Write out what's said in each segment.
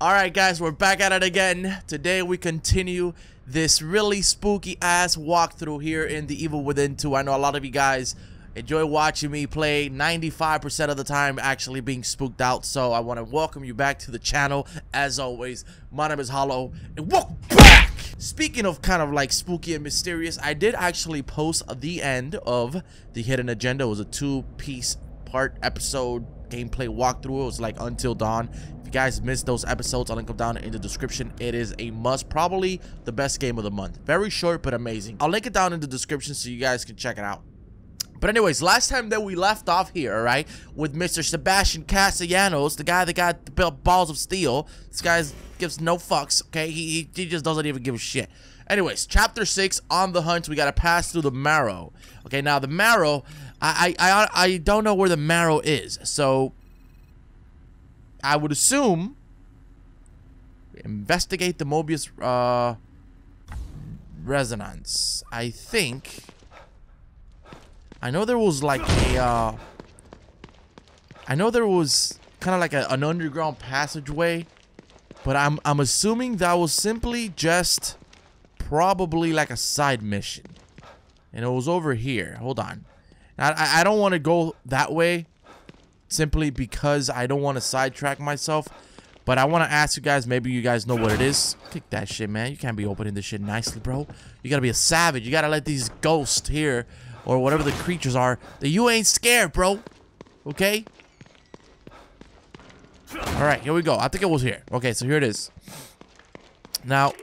Alright guys, we're back at it again. Today we continue this really spooky ass walkthrough here in The Evil Within 2. I know a lot of you guys enjoy watching me play 95% of the time actually being spooked out. So I want to welcome you back to the channel. As always, my name is Hollow and welcome back! Speaking of kind of like spooky and mysterious, I did actually post the end of The Hidden Agenda. It was a two-piece part episode gameplay walkthrough. It was like Until Dawn. Guys missed those episodes, I'll link them down in the description. It is a must. Probably the best game of the month. Very short, but amazing. I'll link it down in the description so you guys can check it out. But anyways, last time that we left off here, right, with Mr. Sebastian Castellanos, the guy that got the balls of steel. This guy gives no fucks, okay? He, he, he just doesn't even give a shit. Anyways, chapter 6, On the Hunt, we gotta pass through the Marrow. Okay, now the Marrow, I, I, I, I don't know where the Marrow is, so I would assume investigate the Mobius uh, resonance. I think I know there was like a uh, I know there was kind of like a, an underground passageway, but I'm I'm assuming that was simply just probably like a side mission, and it was over here. Hold on, I I don't want to go that way simply because I don't want to sidetrack myself. But I want to ask you guys, maybe you guys know what it is. Kick that shit, man. You can't be opening this shit nicely, bro. You gotta be a savage. You gotta let these ghosts here, or whatever the creatures are, that you ain't scared, bro. Okay? Alright, here we go. I think it was here. Okay, so here it is. Now,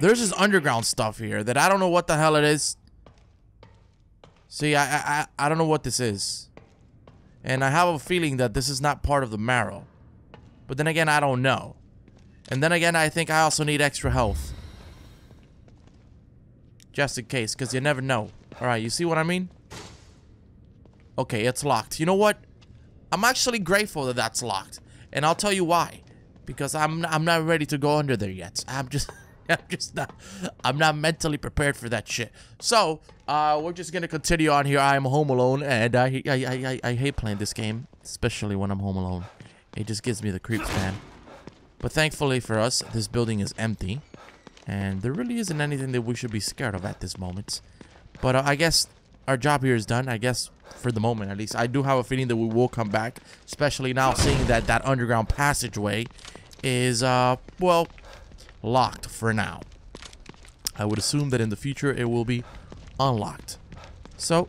there's this underground stuff here that I don't know what the hell it is. See, I, I, I don't know what this is. And I have a feeling that this is not part of the marrow. But then again, I don't know. And then again, I think I also need extra health. Just in case, because you never know. Alright, you see what I mean? Okay, it's locked. You know what? I'm actually grateful that that's locked. And I'll tell you why. Because I'm, I'm not ready to go under there yet. I'm just... I'm just not, I'm not mentally prepared for that shit. So, uh, we're just gonna continue on here. I am home alone, and I, I, I, I hate playing this game, especially when I'm home alone. It just gives me the creeps, man. But thankfully for us, this building is empty, and there really isn't anything that we should be scared of at this moment. But uh, I guess our job here is done. I guess for the moment, at least. I do have a feeling that we will come back, especially now seeing that that underground passageway is, uh, well, locked for now. I would assume that in the future it will be unlocked. So,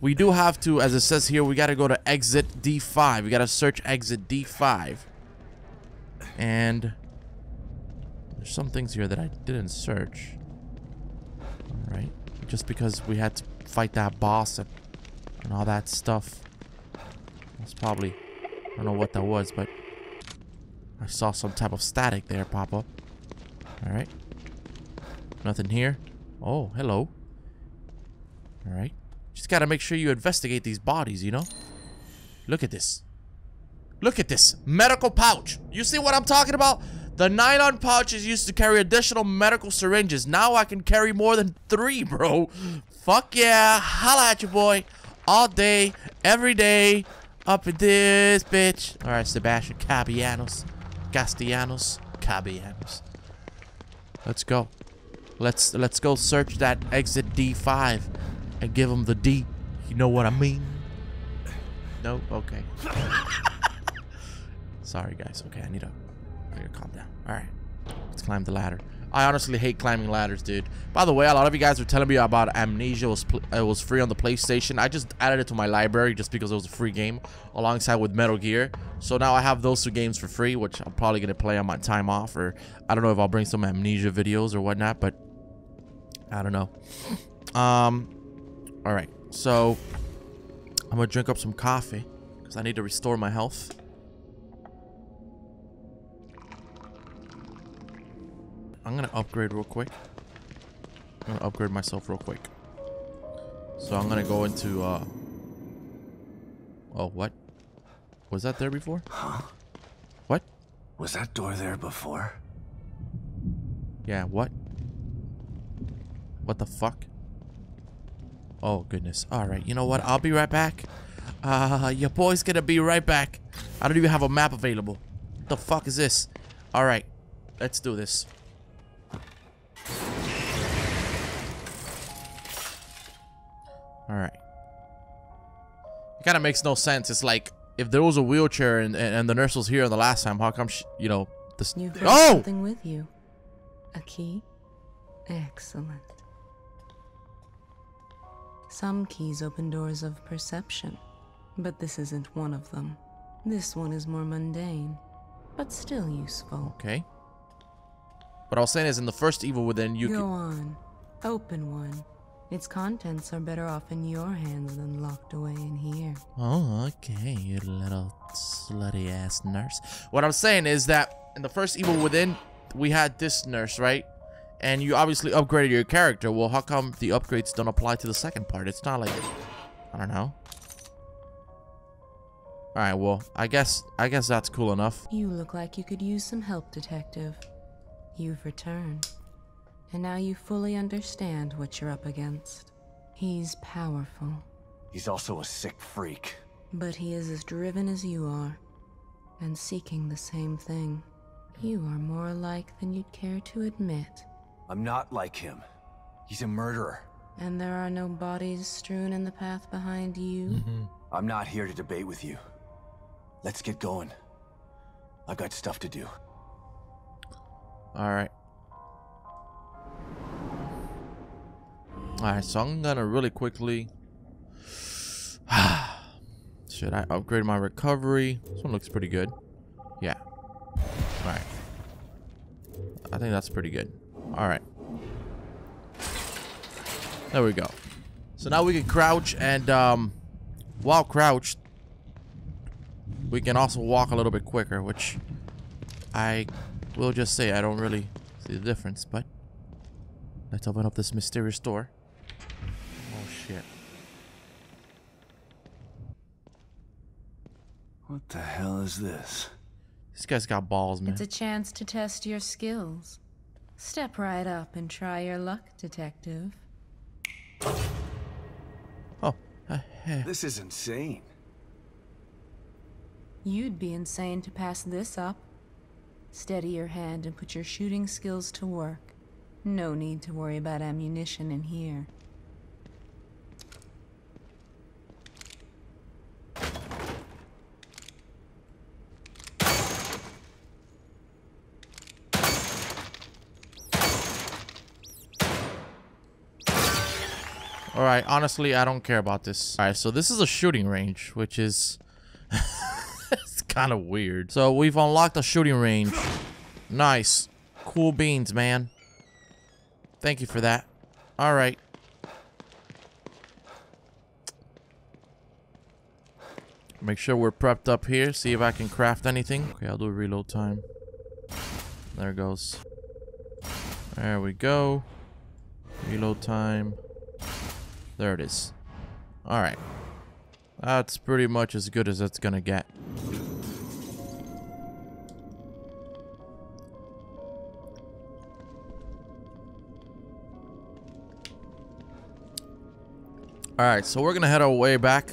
we do have to, as it says here, we got to go to exit D5. We got to search exit D5. And there's some things here that I didn't search. Alright. Just because we had to fight that boss and, and all that stuff. That's probably, I don't know what that was, but I saw some type of static there pop up. Alright. Nothing here. Oh, hello. Alright. Just gotta make sure you investigate these bodies, you know? Look at this. Look at this. Medical pouch. You see what I'm talking about? The nylon pouch is used to carry additional medical syringes. Now I can carry more than three, bro. Fuck yeah. Holla at you, boy. All day, every day, up in this bitch. Alright, Sebastian Cabianos. Castellanos. Castellanos. Let's go. Let's let's go search that exit D5 and give him the D. You know what I mean? No? Okay. Sorry guys. Okay, I need to I need to calm down. Alright. Let's climb the ladder. I honestly hate climbing ladders, dude. By the way, a lot of you guys were telling me about Amnesia. Was, it was free on the PlayStation. I just added it to my library just because it was a free game alongside with Metal Gear. So now I have those two games for free, which I'm probably going to play on my time off. Or I don't know if I'll bring some Amnesia videos or whatnot, but I don't know. Um, all right. So I'm going to drink up some coffee because I need to restore my health. I'm gonna upgrade real quick. I'm gonna upgrade myself real quick. So I'm gonna go into uh Oh what? Was that there before? Huh? What? Was that door there before? Yeah, what? What the fuck? Oh goodness. Alright, you know what? I'll be right back. Uh, your boy's gonna be right back. I don't even have a map available. What the fuck is this? All right, let's do this. It kind of makes no sense. It's like if there was a wheelchair and, and, and the nurse was here the last time, how come she, you know this? You brought Oh! something with you. A key? Excellent. Some keys open doors of perception, but this isn't one of them. This one is more mundane, but still useful. Okay. What I was saying is, in the first Evil Within, you Go on. Open one. Its contents are better off in your hands than locked away in here. Oh, okay, you little slutty ass nurse. What I'm saying is that in the first Evil Within, we had this nurse, right? And you obviously upgraded your character. Well, how come the upgrades don't apply to the second part? It's not like, I don't know. All right, well, I guess I guess that's cool enough. You look like you could use some help, Detective. You've returned. And now you fully understand what you're up against. He's powerful, He's also a sick freak. but he is as driven as you are, and seeking the same thing. You are more alike than you'd care to admit. I'm not like him. He's a murderer. And there are no bodies strewn in the path behind you? Mm-hmm. I'm not here to debate with you. Let's get going. I've got stuff to do. All right. All right, so I'm gonna really quickly. Should I upgrade my recovery? This one looks pretty good. Yeah. All right. I think that's pretty good. All right. There we go. So now we can crouch and um, while crouched, we can also walk a little bit quicker, which I will just say I don't really see the difference, but let's open up this mysterious door. Oh shit. What the hell is this? This guy's got balls, man. It's a chance to test your skills. Step right up and try your luck, Detective. Oh, uh. This is insane. You'd be insane to pass this up. Steady your hand and put your shooting skills to work. No need to worry about ammunition in here. All right, honestly, I don't care about this. All right, so this is a shooting range, which is it's kind of weird. So we've unlocked a shooting range. Nice. Cool beans, man. Thank you for that. All right. Make sure we're prepped up here. See if I can craft anything. Okay, I'll do reload time. There it goes. There we go. Reload time. There it is. Alright. That's pretty much as good as it's gonna get. Alright, so we're gonna head our way back.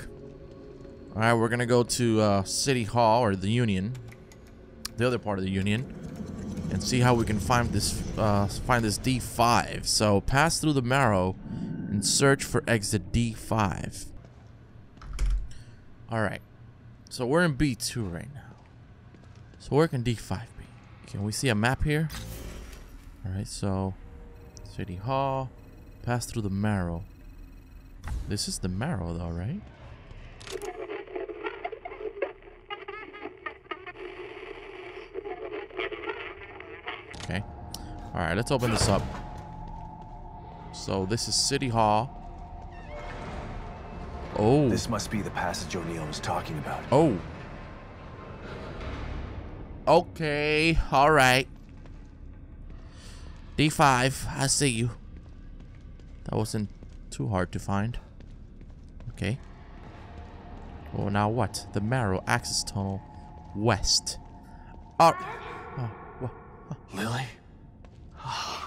Alright, we're gonna go to uh, City Hall, or the Union. The other part of the Union. And see how we can find this uh, find this D5. So pass through the marrow and search for exit D5. Alright. So we're in B2 right now. So where can D5 be? Can we see a map here? Alright, so City Hall. Pass through the marrow. This is the marrow though, right? Okay. Alright, let's open this up. So this is City Hall. Oh. This must be the passage O'Neill was talking about. Oh. Okay. All right. D5. I see you. That wasn't too hard to find. Okay. Well, now what? The Marrow Access Tunnel West. Oh. oh what? Lily? Ah.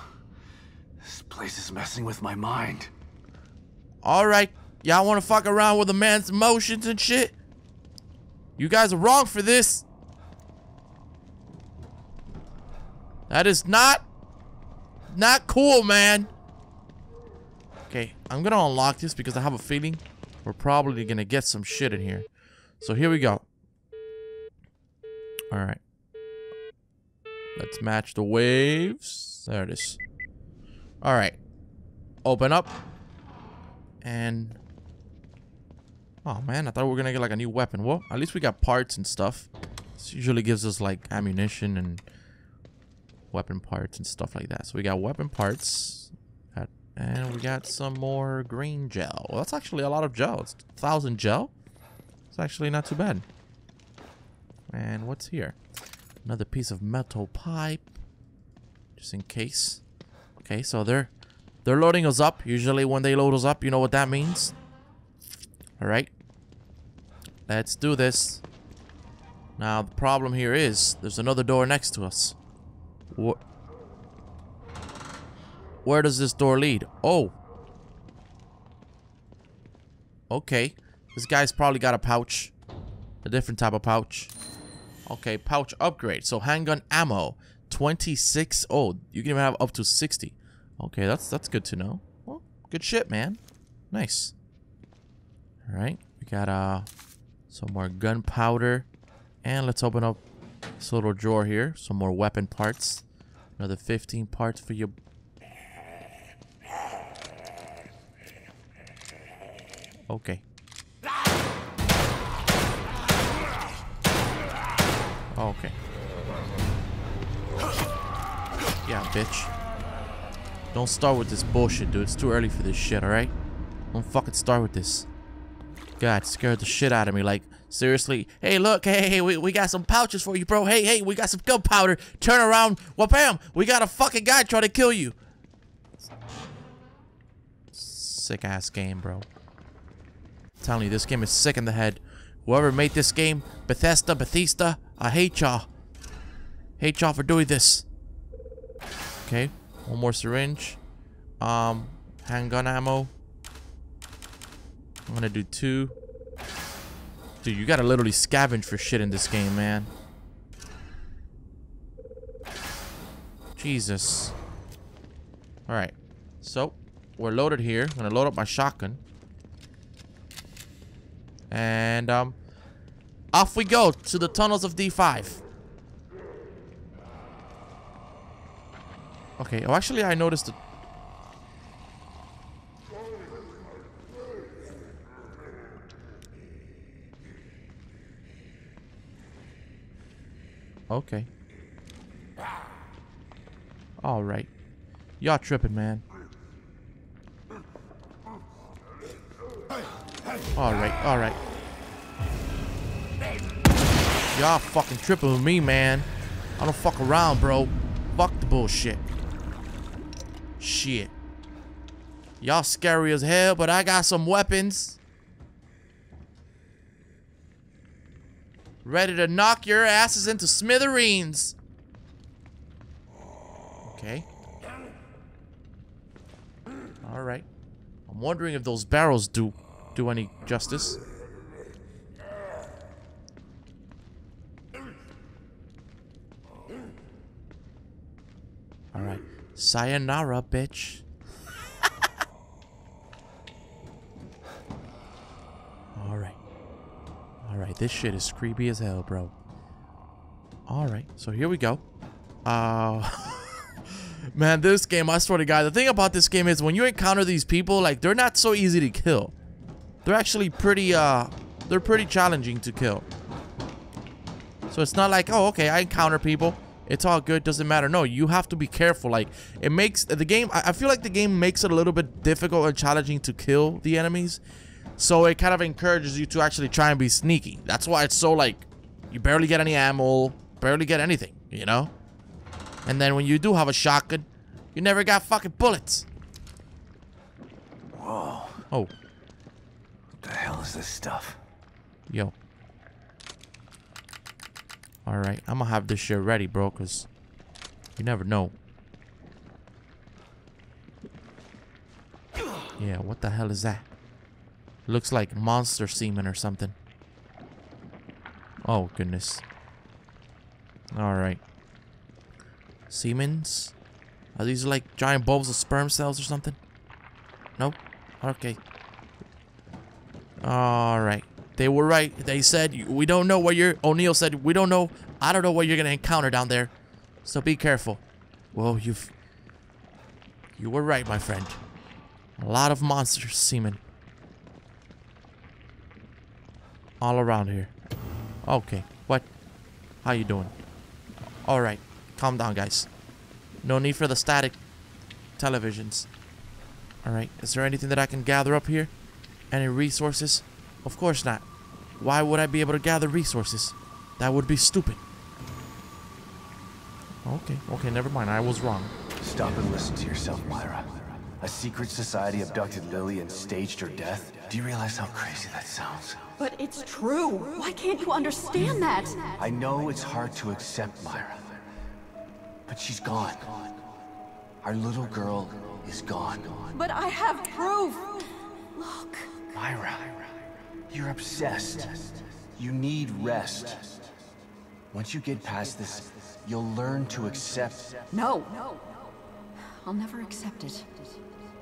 Place is messing with my mind. All right. Y'all want to fuck around with a man's emotions and shit? You guys are wrong for this. That is not, not cool, man. Okay, I'm gonna unlock this because I have a feeling we're probably gonna get some shit in here. So here we go. All right. Let's match the waves. There it is. All right. Open up. And... Oh, man. I thought we were going to get, like, a new weapon. Well, at least we got parts and stuff. This usually gives us, like, ammunition and weapon parts and stuff like that. So we got weapon parts. And we got some more green gel. Well, that's actually a lot of gel. It's 1,000 gel. It's actually not too bad. And what's here? Another piece of metal pipe. Just in case. Okay, so they're they're loading us up. Usually when they load us up, you know what that means. Alright. Let's do this. Now, the problem here is, there's another door next to us. Wh Where does this door lead? Oh. Okay. This guy's probably got a pouch. A different type of pouch. Okay, pouch upgrade. So handgun ammo. 26. Oh, you can even have up to 60. Okay, that's that's good to know. Well, good shit, man. Nice. Alright, we got uh some more gunpowder. And let's open up this little drawer here. Some more weapon parts. Another 15 parts for your... Okay. Okay. Yeah, bitch. Don't start with this bullshit, dude. It's too early for this shit, alright? Don't fucking start with this. God, scared the shit out of me. Like, seriously. Hey, look. Hey, hey, we, we got some pouches for you, bro. Hey, hey, we got some gunpowder. Turn around. Well, bam. We got a fucking guy trying to kill you. Sick ass game, bro. I'm telling you, this game is sick in the head. Whoever made this game, Bethesda, Bethesda, I hate y'all. Hate y'all for doing this. Okay, one more syringe. Um, handgun ammo. I'm gonna do two. Dude, you gotta literally scavenge for shit in this game, man. Jesus. Alright. So, we're loaded here. I'm gonna load up my shotgun. And, um, off we go to the tunnels of D5. Okay, oh, actually, I noticed it. Okay. All right. Y'all tripping, man. All right, all right. Y'all fucking tripping with me, man. I don't fuck around, bro. Fuck the bullshit. Shit. Y'all scary as hell, but I got some weapons. Ready to knock your asses into smithereens. Okay. Alright. I'm wondering if those barrels do do any justice. Alright. Sayonara, bitch. Alright. Alright, this shit is creepy as hell, bro. Alright, so here we go. Uh... Man, this game, I swear to God, the thing about this game is when you encounter these people, like, they're not so easy to kill. They're actually pretty, uh, they're pretty challenging to kill. So it's not like, oh, okay, I encounter people. It's all good, doesn't matter. No, you have to be careful. Like, it makes the game, I, feel like the game makes it a little bit difficult and challenging to kill the enemies. So it kind of encourages you to actually try and be sneaky. That's why it's so, like, you barely get any ammo, barely get anything, you know? And then when you do have a shotgun, you never got fucking bullets. Whoa. Oh. What the hell is this stuff? Yo. Alright, I'm gonna have this shit ready, bro, because you never know. Yeah, what the hell is that? Looks like monster semen or something. Oh, goodness. Alright. Siemens? Are these like giant bulbs of sperm cells or something? Nope. Okay. Alright. They were right. They said, we don't know what you're... O'Neill said, we don't know... I don't know what you're going to encounter down there. So be careful. Well, you've... You were right, my friend. A lot of monster semen. All around here. Okay. What? How you doing? Alright. Calm down, guys. No need for the static televisions. Alright. Is there anything that I can gather up here? Any resources? Of course not. Why would I be able to gather resources? That would be stupid. Okay, okay, never mind. I was wrong. Stop and listen to yourself, Myra. A secret society abducted Lily and staged her death? Do you realize how crazy that sounds? But it's true. Why can't you understand that? I know it's hard to accept, Myra. But she's gone. Our little girl is gone. But I have proof. Look. Myra, you're obsessed. You need rest. Once you get past this, you'll learn to accept. No. I'll never accept it.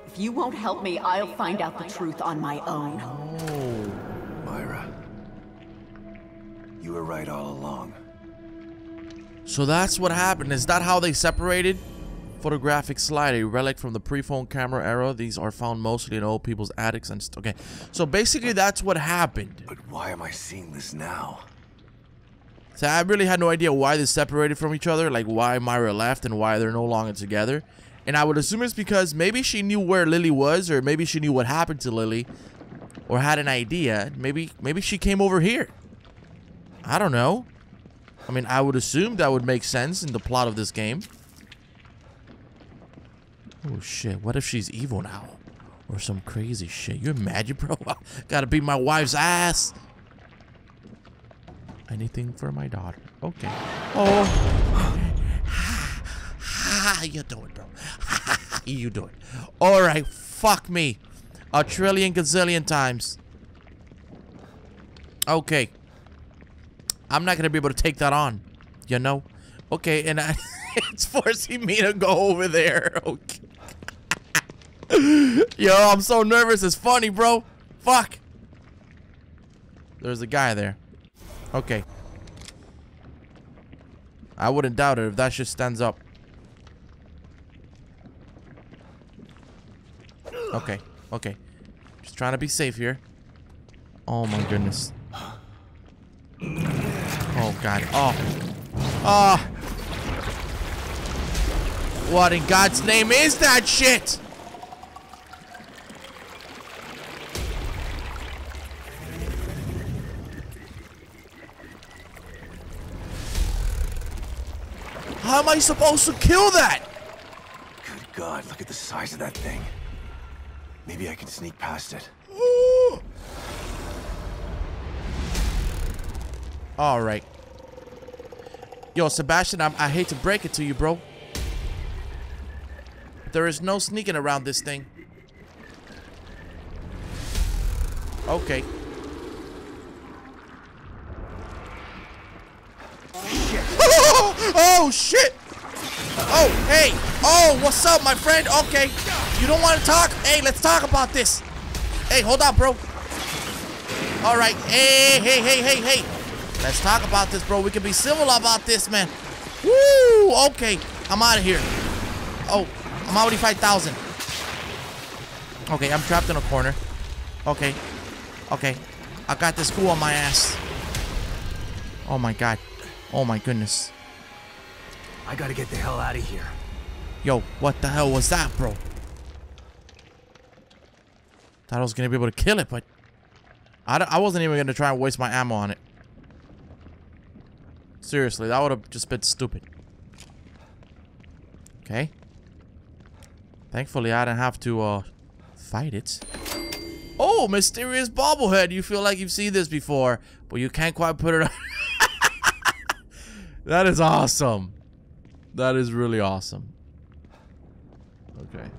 If you won't help me, I'll find out the truth on my own. Myra, you were right all along. So that's what happened. Is that how they separated? Photographic slide, a relic from the pre-phone camera era. These are found mostly in old people's attics and okay. So basically, that's what happened. But why am I seeing this now? So I really had no idea why they separated from each other, like why Myra left and why they're no longer together. And I would assume it's because maybe she knew where Lily was, or maybe she knew what happened to Lily, or had an idea. Maybe maybe she came over here. I don't know. I mean, I would assume that would make sense in the plot of this game. Oh shit, what if she's evil now? Or some crazy shit. You imagine, bro? Gotta beat my wife's ass. Anything for my daughter. Okay. Oh. You doing, bro? you doing? All right. Fuck me. A trillion gazillion times. Okay. I'm not gonna be able to take that on. You know? Okay, and I, it's forcing me to go over there. Okay. Yo, I'm so nervous. It's funny, bro. Fuck. There's a guy there. Okay. I wouldn't doubt it if that shit stands up. Okay. Okay. Just trying to be safe here. Oh my goodness. Oh god. Oh. Oh. What in God's name is that shit? How am I supposed to kill that? Good God, look at the size of that thing. Maybe I can sneak past it. All right. Yo, Sebastian, I'm, I hate to break it to you, bro. There is no sneaking around this thing. Okay. Oh, shit! Oh, hey! Oh, what's up, my friend? Okay. You don't want to talk? Hey, let's talk about this. Hey, hold on, bro. All right. Hey, hey, hey, hey, hey. Let's talk about this, bro. We can be civil about this, man. Woo! Okay. I'm out of here. Oh, I'm already 5,000. Okay, I'm trapped in a corner. Okay. Okay. I got this fool on my ass. Oh my god. Oh my goodness. I gotta get the hell out of here. Yo, what the hell was that, bro? Thought I was gonna be able to kill it, but I, I wasn't even gonna try and waste my ammo on it. Seriously, that would have just been stupid. Okay. Thankfully, I didn't have to uh fight it. Oh, mysterious bobblehead. You feel like you've seen this before, but you can't quite put it on. that is awesome. That is really awesome. Okay.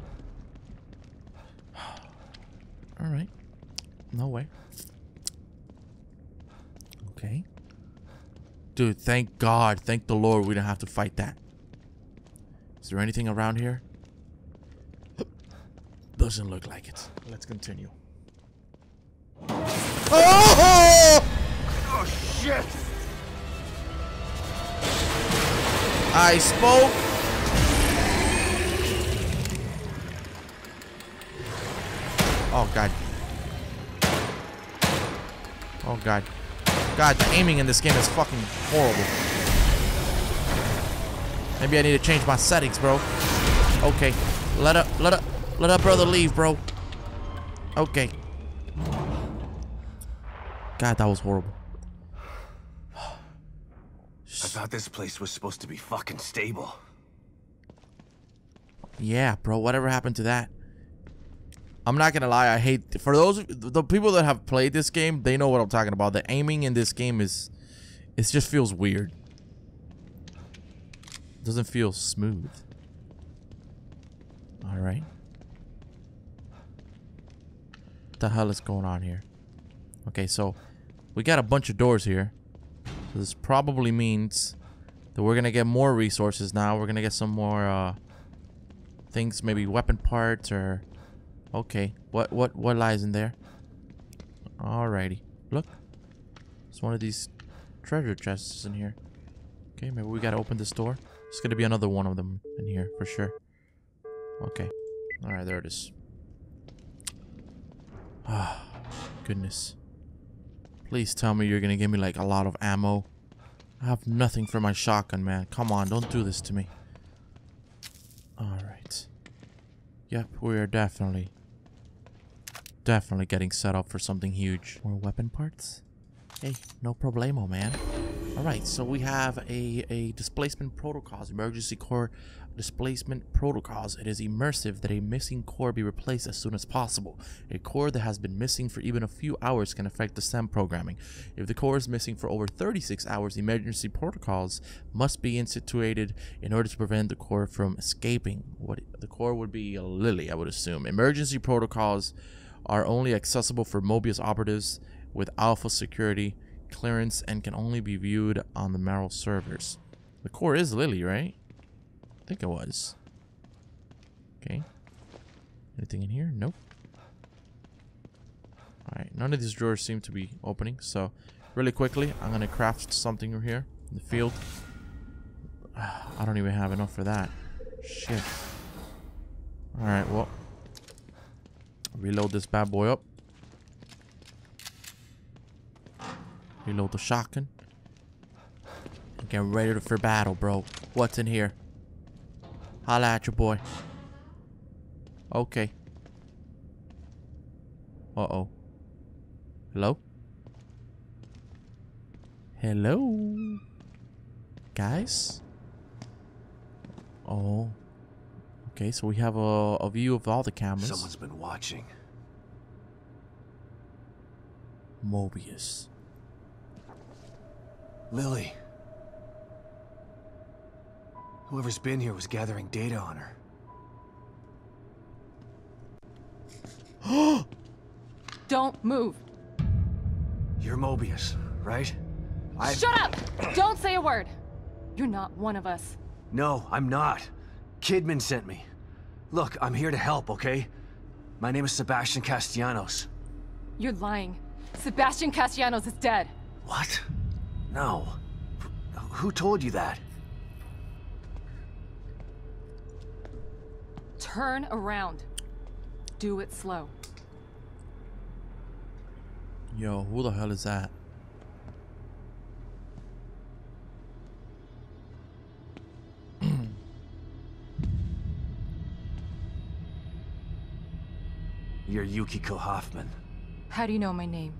All right. No way. Okay. Dude, thank God. Thank the Lord we don't have to fight that. Is there anything around here? Doesn't look like it. Let's continue. Oh! Oh, shit! I spoke. Oh god. Oh god. God, the aiming in this game is fucking horrible. Maybe I need to change my settings, bro. Okay. Let up let up let up brother leave, bro. Okay. God, that was horrible. Thought this place was supposed to be fucking stable. Yeah, bro. Whatever happened to that? I'm not gonna lie. I hate for those the people that have played this game. They know what I'm talking about. The aiming in this game is, it just feels weird. Doesn't feel smooth. All right. What the hell is going on here? Okay, so we got a bunch of doors here. This probably means that we're gonna get more resources now. We're gonna get some more uh, things, maybe weapon parts or. Okay, what what what lies in there? Alrighty, look, it's one of these treasure chests in here. Okay, maybe we gotta open this door. It's gonna be another one of them in here for sure. Okay, all right, there it is. Ah, goodness. Please tell me you're gonna give me like a lot of ammo. I have nothing for my shotgun, man. Come on, don't do this to me. Alright. Yep, we are definitely, definitely getting set up for something huge. More weapon parts? Hey, no problemo, man. Alright, so we have a, a displacement protocols, emergency core displacement protocols. It is immersive that a missing core be replaced as soon as possible. A core that has been missing for even a few hours can affect the STEM programming. If the core is missing for over 36 hours, emergency protocols must be instituted in order to prevent the core from escaping. What the core would be a Lily, I would assume. Emergency protocols are only accessible for Mobius operatives with alpha security clearance and can only be viewed on the Marrow servers. The core is Lily, right? I think it was. Okay. Anything in here? Nope. Alright, none of these drawers seem to be opening, so really quickly, I'm gonna craft something over here in the field. I don't even have enough for that. Shit. Alright, well. Reload this bad boy up. Reload the shotgun. Get ready for battle, bro. What's in here? Holla at your boy. Okay. Uh-oh. Hello? Hello? Guys? Oh. Okay, so we have a, a view of all the cameras. Someone's been watching. Mobius. Lily. Whoever's been here was gathering data on her. Don't move. You're Mobius, right? I. Shut up! Don't say a word. You're not one of us. No, I'm not. Kidman sent me. Look, I'm here to help, okay? My name is Sebastian Castellanos. You're lying. Sebastian Castellanos is dead. What? No. Who told you that? Turn around. Do it slow. Yo, who the hell is that? You're Yukiko Hoffman. How do you know my name?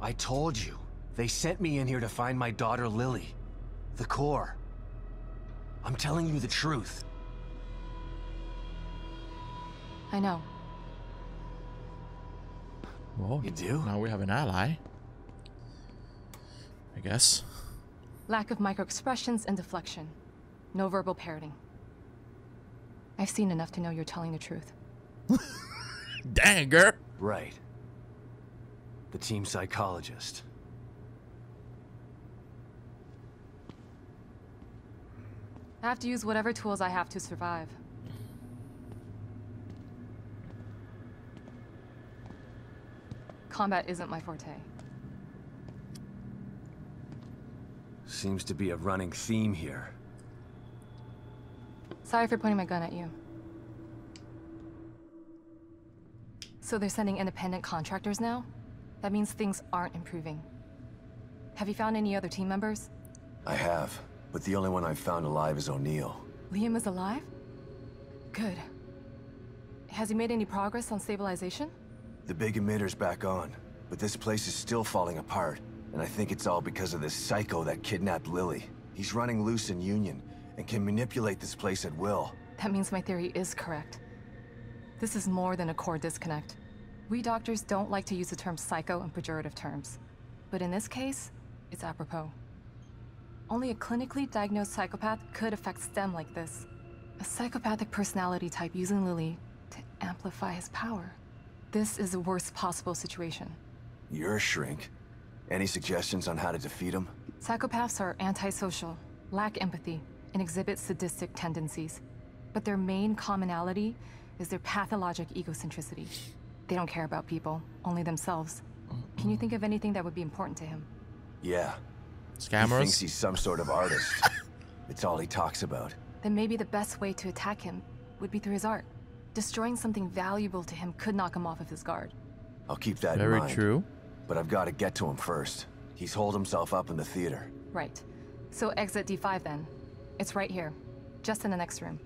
I told you. They sent me in here to find my daughter Lily. The core. I'm telling you the truth. I know. Well, You do? now we have an ally. I guess. Lack of microexpressions and deflection. No verbal parroting. I've seen enough to know you're telling the truth. Dang, girl. Right. the team psychologist. I have to use whatever tools I have to survive. Combat isn't my forte. Seems to be a running theme here. Sorry for pointing my gun at you. So they're sending independent contractors now? That means things aren't improving. Have you found any other team members? I have, but the only one I've found alive is O'Neill. Liam is alive? Good. Has he made any progress on stabilization? The big emitter's back on, but this place is still falling apart. And I think it's all because of this psycho that kidnapped Lily. He's running loose in Union, and can manipulate this place at will. That means my theory is correct. This is more than a core disconnect. We doctors don't like to use the term psycho in pejorative terms. But in this case, it's apropos. Only a clinically diagnosed psychopath could affect STEM like this. A psychopathic personality type using Lily to amplify his power. This is the worst possible situation. You're a shrink. Any suggestions on how to defeat him? Psychopaths are antisocial, lack empathy, and exhibit sadistic tendencies. But their main commonality is their pathologic egocentricity. They don't care about people, only themselves. Can you think of anything that would be important to him? Yeah. He thinks he's some sort of artist. it's all he talks about. Then maybe the best way to attack him would be through his art. Destroying something valuable to him could knock him off of his guard. I'll keep that in mind. Very true. But I've got to get to him first. He's holed himself up in the theater. Right. So exit D5 then. It's right here, just in the next room.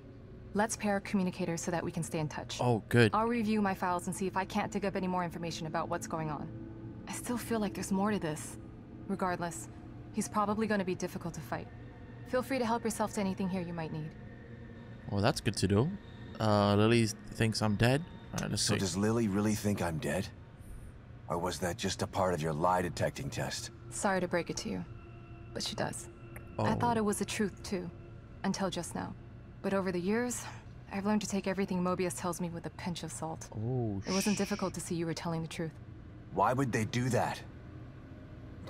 Let's pair communicators so that we can stay in touch. Oh, good. I'll review my files and see if I can't dig up any more information about what's going on. I still feel like there's more to this. Regardless, he's probably going to be difficult to fight. Feel free to help yourself to anything here you might need. Well, that's good to do. Uh, Lily thinks I'm dead. All right, let's So see. does Lily really think I'm dead? Or was that just a part of your lie detecting test? Sorry to break it to you, but she does. Oh. I thought it was the truth too, until just now. But over the years, I've learned to take everything Mobius tells me with a pinch of salt. Oh, It wasn't difficult to see you were telling the truth. Why would they do that?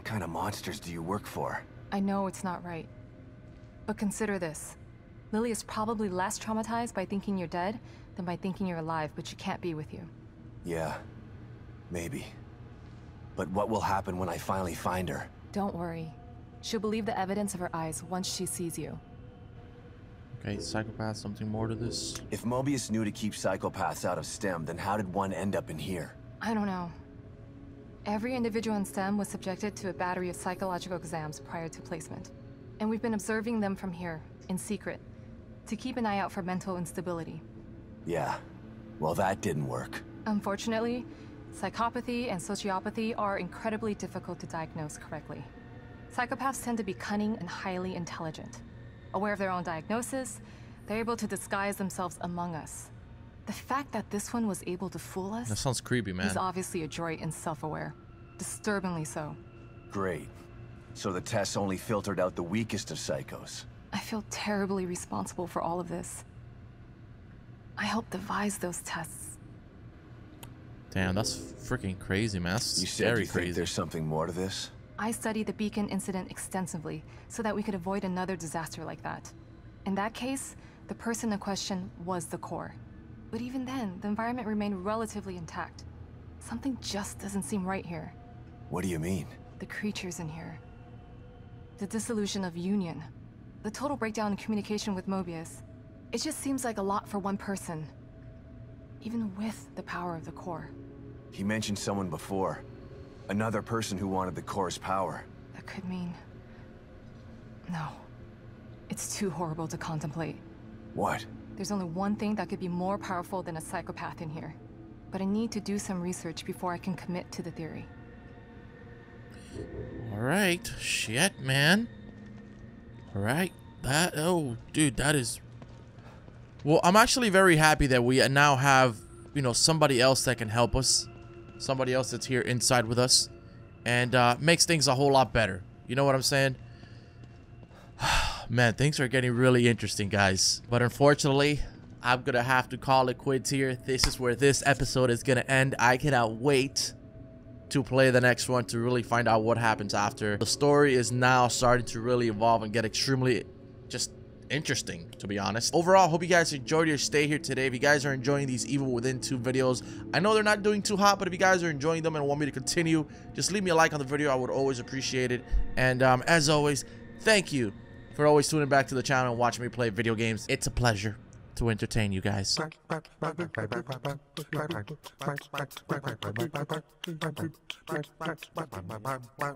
What kind of monsters do you work for? I know it's not right. But consider this. Lily is probably less traumatized by thinking you're dead than by thinking you're alive, but she can't be with you. Yeah, maybe. But what will happen when I finally find her? Don't worry. She'll believe the evidence of her eyes once she sees you. Okay, psychopath. Something more to this. If Mobius knew to keep psychopaths out of STEM, then how did one end up in here? I don't know. Every individual in STEM was subjected to a battery of psychological exams prior to placement. And we've been observing them from here, in secret, to keep an eye out for mental instability. Yeah, well that didn't work. Unfortunately, psychopathy and sociopathy are incredibly difficult to diagnose correctly. Psychopaths tend to be cunning and highly intelligent. Aware of their own diagnosis, they're able to disguise themselves among us. The fact that this one was able to fool us That sounds creepy, man. He's obviously adroit and self-aware. Disturbingly so. Great. So the tests only filtered out the weakest of psychos. I feel terribly responsible for all of this. I helped devise those tests. Damn, that's freaking crazy, man. That's You said you crazy. think there's something more to this? I studied the beacon incident extensively so that we could avoid another disaster like that. In that case, the person in question was the core. But even then, the environment remained relatively intact. Something just doesn't seem right here. What do you mean? The creatures in here. The dissolution of Union. The total breakdown in communication with Mobius. It just seems like a lot for one person. Even with the power of the core. He mentioned someone before. Another person who wanted the core's power. That could mean... No. It's too horrible to contemplate. What? There's only one thing that could be more powerful than a psychopath in here. But I need to do some research before I can commit to the theory. All right, shit, man. All right, that oh, dude, that is. Well, I'm actually very happy that we now have, you know, somebody else that can help us, somebody else that's here inside with us, and uh, makes things a whole lot better. You know what I'm saying? Man, things are getting really interesting, guys. But unfortunately, I'm gonna have to call it quits here. This is where this episode is gonna end. I cannot wait to play the next one to really find out what happens after. The story is now starting to really evolve and get extremely just interesting to be honest overall hope you guys enjoyed your stay here today if you guys are enjoying these evil within two videos i know they're not doing too hot but if you guys are enjoying them and want me to continue just leave me a like on the video i would always appreciate it and um, as always thank you for always tuning back to the channel and watching me play video games. It's a pleasure to entertain you guys